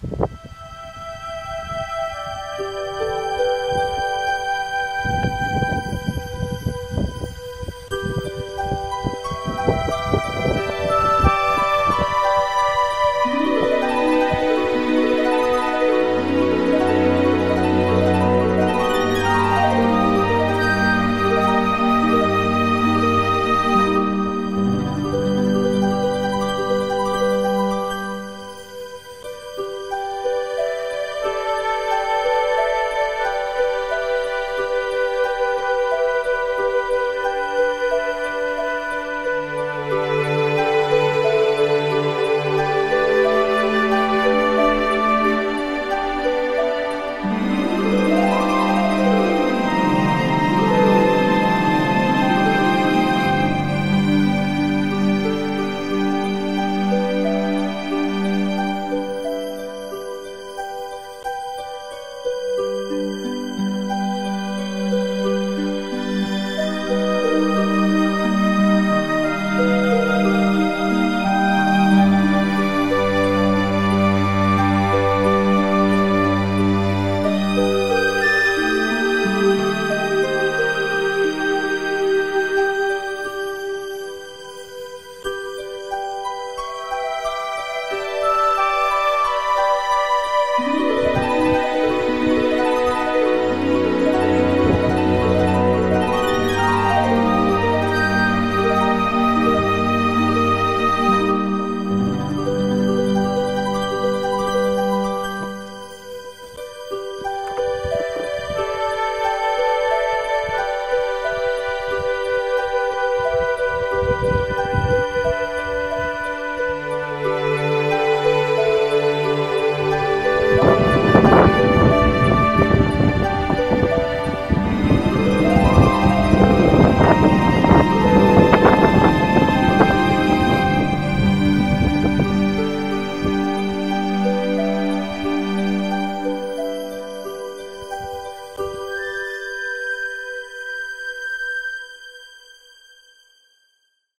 you.